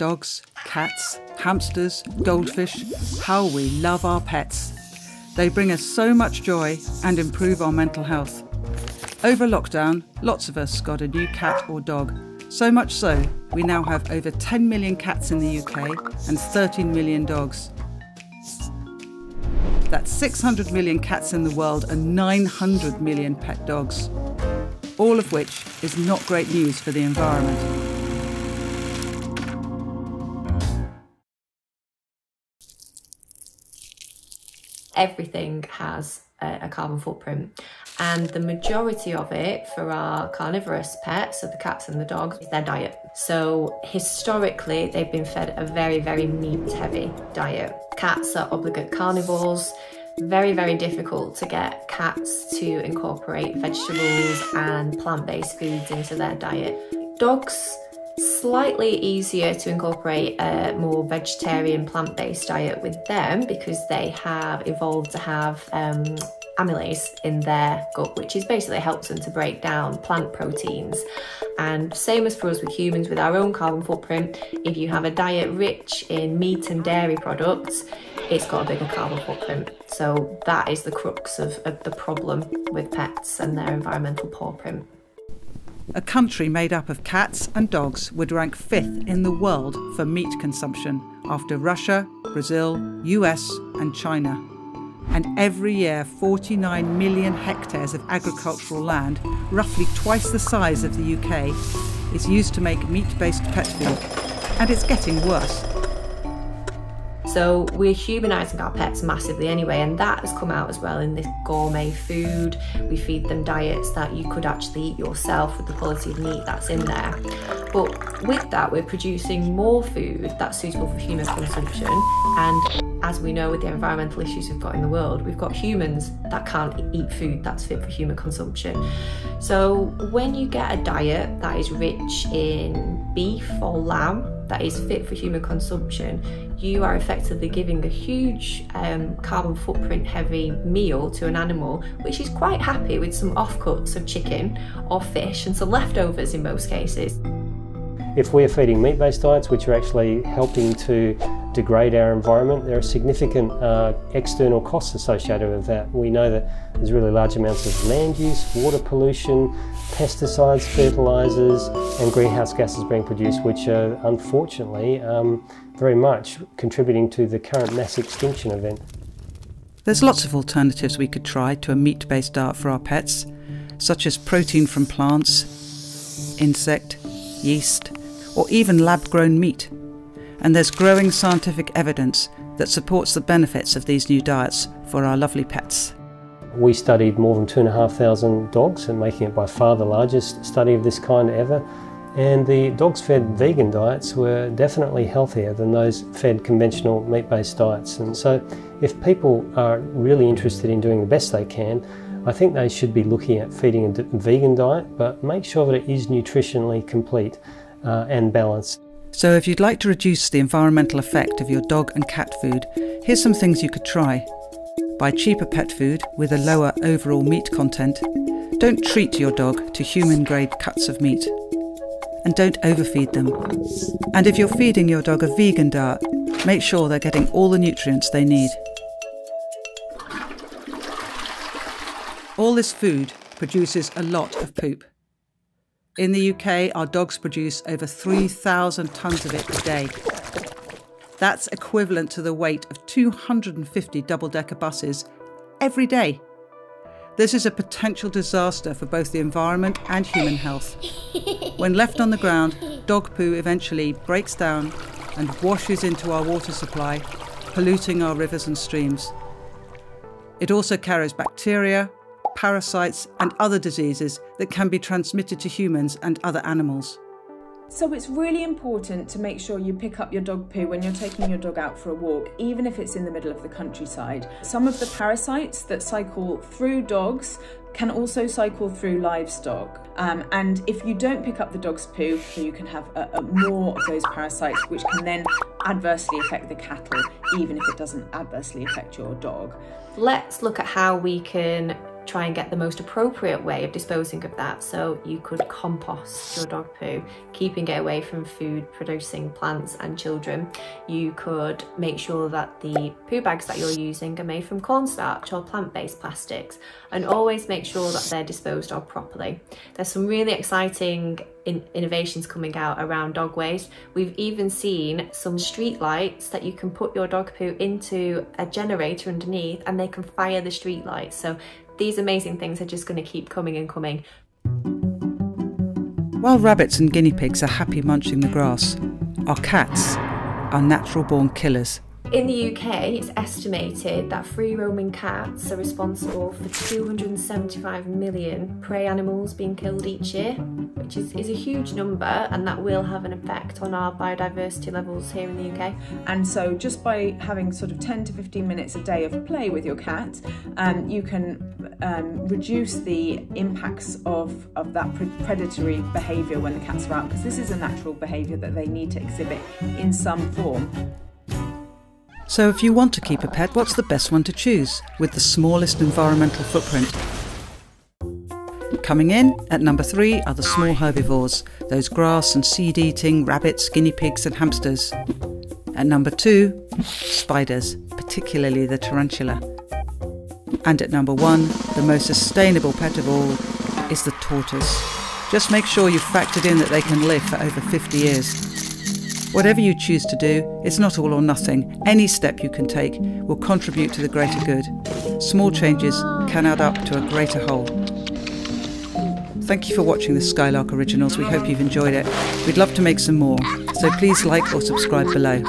dogs, cats, hamsters, goldfish, how we love our pets. They bring us so much joy and improve our mental health. Over lockdown, lots of us got a new cat or dog. So much so, we now have over 10 million cats in the UK and 13 million dogs. That's 600 million cats in the world and 900 million pet dogs. All of which is not great news for the environment. Everything has a, a carbon footprint and the majority of it for our carnivorous pets, so the cats and the dogs, is their diet. So historically, they've been fed a very, very meat-heavy diet. Cats are obligate carnivores. Very, very difficult to get cats to incorporate vegetables and plant-based foods into their diet. Dogs slightly easier to incorporate a more vegetarian plant-based diet with them because they have evolved to have um, amylase in their gut which is basically helps them to break down plant proteins. And same as for us with humans with our own carbon footprint if you have a diet rich in meat and dairy products it's got a bigger carbon footprint. So that is the crux of, of the problem with pets and their environmental paw print a country made up of cats and dogs would rank fifth in the world for meat consumption after Russia, Brazil, US, and China. And every year, 49 million hectares of agricultural land, roughly twice the size of the UK, is used to make meat based pet food. And it's getting worse. So we're humanising our pets massively anyway, and that has come out as well in this gourmet food. We feed them diets that you could actually eat yourself with the quality of meat that's in there. But with that, we're producing more food that's suitable for human consumption. And as we know with the environmental issues we've got in the world, we've got humans that can't eat food that's fit for human consumption. So when you get a diet that is rich in beef or lamb, that is fit for human consumption, you are effectively giving a huge um, carbon footprint heavy meal to an animal which is quite happy with some offcuts of chicken or fish and some leftovers in most cases. If we're feeding meat-based diets which are actually helping to degrade our environment, there are significant uh, external costs associated with that. We know that there's really large amounts of land use, water pollution, pesticides, fertilisers and greenhouse gases being produced which are unfortunately um, very much contributing to the current mass extinction event. There's lots of alternatives we could try to a meat-based diet for our pets, such as protein from plants, insect, yeast, or even lab-grown meat. And there's growing scientific evidence that supports the benefits of these new diets for our lovely pets. We studied more than 2,500 dogs and making it by far the largest study of this kind ever and the dogs fed vegan diets were definitely healthier than those fed conventional meat-based diets. And so if people are really interested in doing the best they can, I think they should be looking at feeding a vegan diet, but make sure that it is nutritionally complete uh, and balanced. So if you'd like to reduce the environmental effect of your dog and cat food, here's some things you could try. Buy cheaper pet food with a lower overall meat content. Don't treat your dog to human grade cuts of meat and don't overfeed them. And if you're feeding your dog a vegan diet, make sure they're getting all the nutrients they need. All this food produces a lot of poop. In the UK, our dogs produce over 3,000 tonnes of it a day. That's equivalent to the weight of 250 double decker buses every day. This is a potential disaster for both the environment and human health. When left on the ground, dog poo eventually breaks down and washes into our water supply, polluting our rivers and streams. It also carries bacteria, parasites, and other diseases that can be transmitted to humans and other animals. So it's really important to make sure you pick up your dog poo when you're taking your dog out for a walk, even if it's in the middle of the countryside. Some of the parasites that cycle through dogs can also cycle through livestock. Um, and if you don't pick up the dog's poo, you can have a, a more of those parasites, which can then adversely affect the cattle, even if it doesn't adversely affect your dog. Let's look at how we can try and get the most appropriate way of disposing of that. So you could compost your dog poo, keeping it away from food producing plants and children. You could make sure that the poo bags that you're using are made from cornstarch or plant-based plastics and always make sure that they're disposed of properly. There's some really exciting in innovations coming out around dog waste. We've even seen some street lights that you can put your dog poo into a generator underneath and they can fire the street lights. So these amazing things are just going to keep coming and coming. While rabbits and guinea pigs are happy munching the grass, our cats are natural born killers. In the UK, it's estimated that free roaming cats are responsible for 275 million prey animals being killed each year, which is, is a huge number, and that will have an effect on our biodiversity levels here in the UK. And so, just by having sort of 10 to 15 minutes a day of play with your cat, um, you can um, reduce the impacts of, of that predatory behaviour when the cats are out, because this is a natural behaviour that they need to exhibit in some form. So, if you want to keep a pet, what's the best one to choose with the smallest environmental footprint? Coming in at number three are the small herbivores, those grass and seed eating rabbits, guinea pigs, and hamsters. At number two, spiders, particularly the tarantula. And at number one, the most sustainable pet of all is the tortoise. Just make sure you've factored in that they can live for over 50 years. Whatever you choose to do, it's not all or nothing. Any step you can take will contribute to the greater good. Small changes can add up to a greater whole. Thank you for watching the Skylark Originals. We hope you've enjoyed it. We'd love to make some more, so please like or subscribe below.